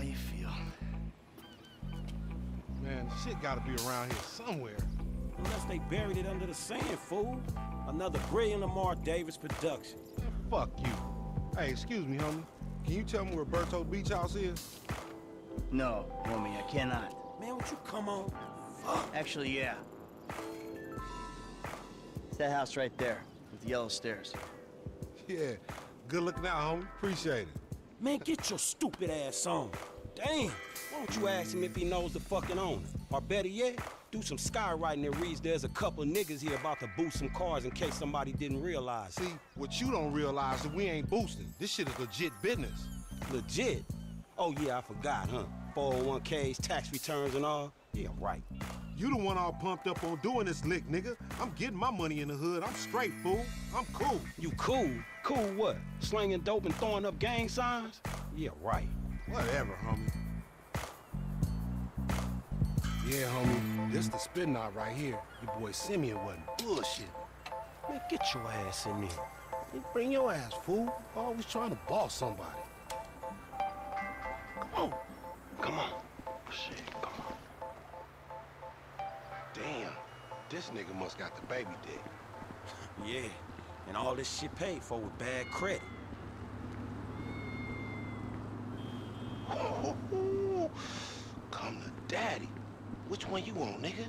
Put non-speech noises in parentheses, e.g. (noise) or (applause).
how you feel. Man, shit gotta be around here somewhere. Unless they buried it under the sand, fool. Another brilliant Lamar Davis production. Man, fuck you. Hey, excuse me, homie. Can you tell me where Berto Beach House is? No, homie, I cannot. Man, would you come on? Fuck. Actually, yeah. It's that house right there, with the yellow stairs. Yeah, good looking out, homie. Appreciate it. Man, get your stupid ass on. Damn. Why don't you ask him if he knows the fucking owner? Or better yet, do some skywriting that reads there's a couple niggas here about to boost some cars in case somebody didn't realize. See, what you don't realize is we ain't boosting. This shit is legit business. Legit. Oh yeah, I forgot, huh? 401ks, tax returns and all. Yeah, right. You the one all pumped up on doing this lick, nigga. I'm getting my money in the hood. I'm straight, fool. I'm cool. You cool? Cool what? Slinging dope and throwing up gang signs? Yeah, right. Whatever, homie. Yeah, homie. This the spin knot right here. Your boy Simeon wasn't bullshit. Man, get your ass in there. Hey, Bring your ass, fool. Always trying to boss somebody. Come on. Come on. Oh, shit, come on. Damn. This nigga must got the baby dick. (laughs) Yeah. And all this shit paid for with bad credit. (laughs) Come to daddy. Which one you want, nigga?